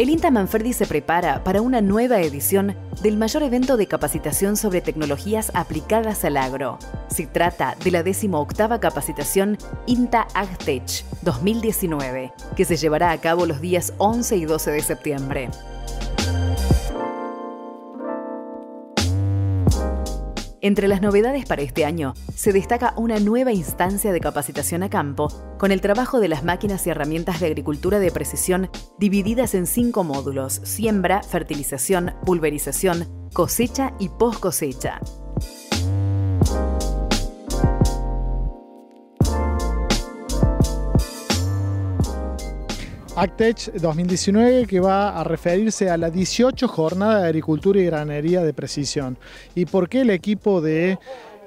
El INTA Manfredi se prepara para una nueva edición del mayor evento de capacitación sobre tecnologías aplicadas al agro. Se trata de la 18 capacitación INTA AgTech 2019, que se llevará a cabo los días 11 y 12 de septiembre. Entre las novedades para este año se destaca una nueva instancia de capacitación a campo con el trabajo de las máquinas y herramientas de agricultura de precisión divididas en cinco módulos, siembra, fertilización, pulverización, cosecha y post cosecha. Actech 2019 que va a referirse a la 18 jornada de agricultura y granería de precisión. ¿Y por qué el equipo de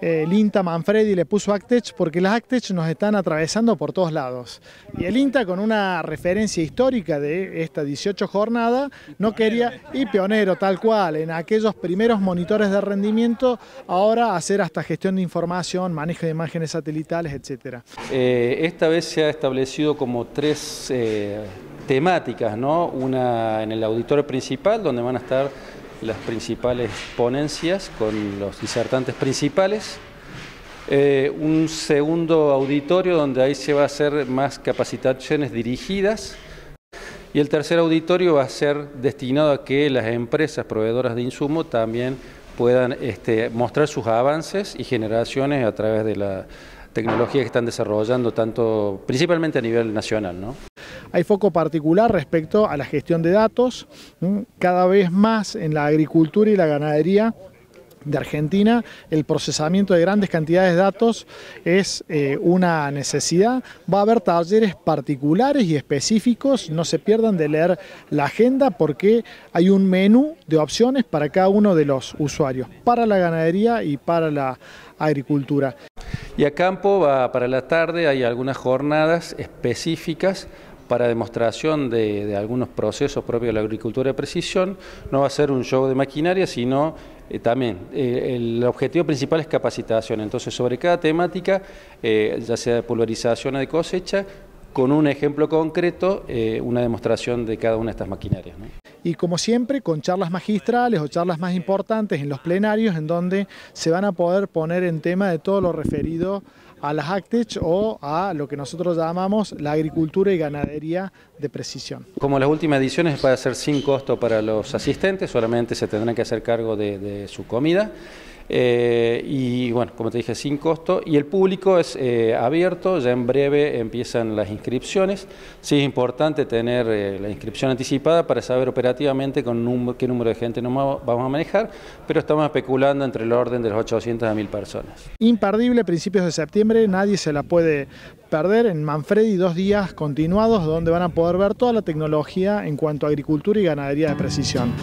el INTA Manfredi le puso Actech? Porque las Actech nos están atravesando por todos lados. Y el INTA con una referencia histórica de esta 18 jornada no quería, y pionero tal cual, en aquellos primeros monitores de rendimiento, ahora hacer hasta gestión de información, manejo de imágenes satelitales, etc. Eh, esta vez se ha establecido como tres... Eh, temáticas, ¿no? Una en el auditorio principal, donde van a estar las principales ponencias con los disertantes principales. Eh, un segundo auditorio donde ahí se va a hacer más capacitaciones dirigidas. Y el tercer auditorio va a ser destinado a que las empresas proveedoras de insumo también puedan este, mostrar sus avances y generaciones a través de la tecnología que están desarrollando, tanto principalmente a nivel nacional. ¿no? Hay foco particular respecto a la gestión de datos. Cada vez más en la agricultura y la ganadería de Argentina, el procesamiento de grandes cantidades de datos es eh, una necesidad. Va a haber talleres particulares y específicos, no se pierdan de leer la agenda porque hay un menú de opciones para cada uno de los usuarios, para la ganadería y para la agricultura. Y a campo, va para la tarde, hay algunas jornadas específicas para demostración de, algunos procesos propios de la agricultura de precisión. No va a ser un show de maquinaria, sino eh, también eh, el objetivo principal es capacitación. Entonces, sobre cada temática, eh, ya sea de pulverización o de cosecha, con un ejemplo concreto, una demostración de cada una de estas maquinarias. Y como siempre, con charlas magistrales o charlas más importantes en los plenarios, en donde se van a poder poner en tema de todo lo referido a las Actech o a lo que nosotros llamamos la agricultura y ganadería de precisión. Como las últimas ediciones va a ser sin costo para los asistentes, solamente se tendrán que hacer cargo de su comida. Eh, y bueno, como te dije, sin costo. Y el público es eh, abierto, ya en breve empiezan las inscripciones. Sí es importante tener eh, la inscripción anticipada para saber operativamente con qué número de gente nos vamos a manejar, pero estamos especulando entre el orden de los 800 a 1000 personas. Imperdible, principios de septiembre, nadie se la puede perder en Manfredi dos días continuados donde van a poder ver toda la tecnología en cuanto a agricultura y ganadería de precisión.